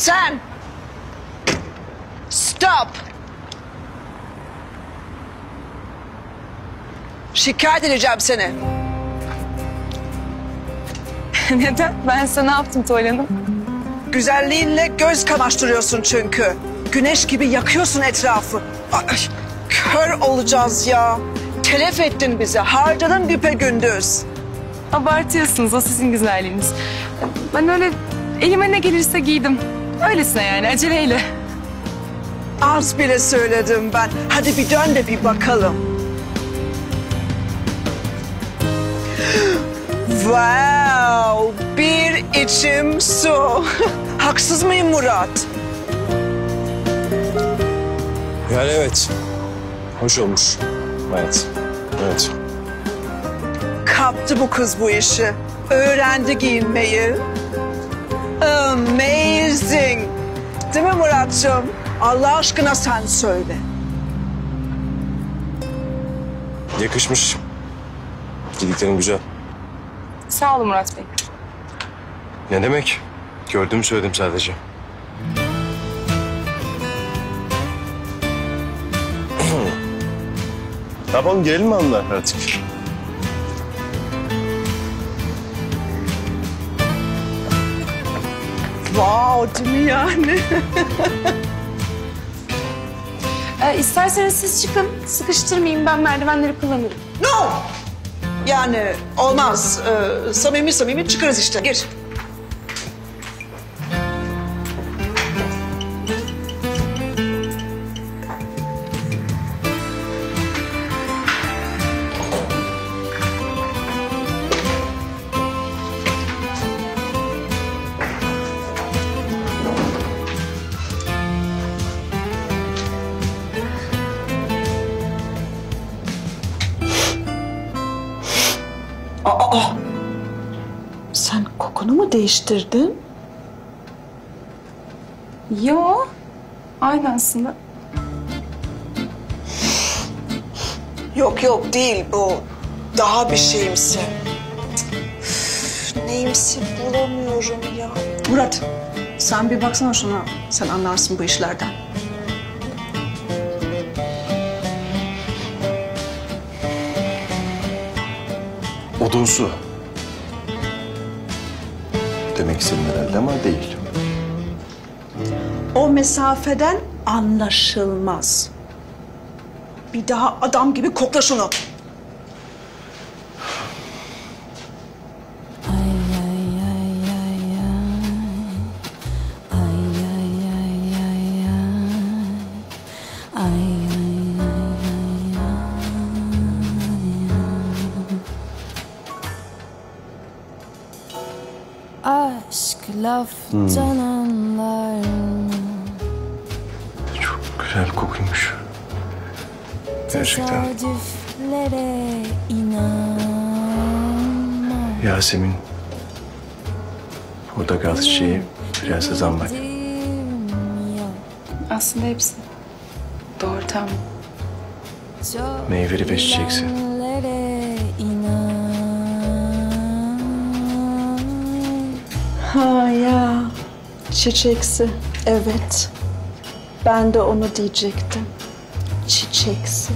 Sen! Stop! Şikayet edeceğim seni. Neden? Ben sana ne yaptım Tuval Hanım? Güzelliğinle göz kamaştırıyorsun çünkü. Güneş gibi yakıyorsun etrafı. Ay, kör olacağız ya. Telef ettin bizi. Harcadın güpe gündüz. Abartıyorsunuz o sizin güzelliğiniz. Ben öyle elime ne gelirse giydim. Öylesine yani aceleyle. Az bile söyledim ben. Hadi bir dön de bir bakalım. Wow! Bir içim su. Haksız mıyım Murat? Yani evet. Hoş olmuş. Evet. Evet. Kaptı bu kız bu işi. Öğrendi giyinmeyi. Değil mi Muratcığım? Allah aşkına sen söyle. Yakışmış. Gidiklerin güzel. Sağ olun Murat Bey. Ne demek? Gördüğümü söyledim sadece. yapalım gelelim mi hanımlar artık? Wow değil mi yani? Ee, isterseniz siz çıkın. Sıkıştırmayayım ben merdivenleri kullanırım. No! Yani olmaz. Ee, samimi samimi çıkarız işte. Gir. Aa! Sen kokunu mu değiştirdin? Yo. Aynı aslında. Yok yok değil bu. Daha bir şeyimsi. Üf, Neyimsi bulamıyorum ya. Murat sen bir baksana şuna. Sen anlarsın bu işlerden. Odunsu. Demek istedin herhalde ama değil. O mesafeden anlaşılmaz. Bir daha adam gibi kokla şunu. Aşk laftan anlar mı? Çok güzel kokuymuş. Gerçekten. Tesadüflere inanma. Yasemin. Portakal çiçeği, biraz da zambak. Bildim yok. Aslında hepsi. Doğru. Çok Meyveli ve çiçeksi. Ha ya çiçeksi. Evet. Ben de onu diyecektim. Çiçeksi.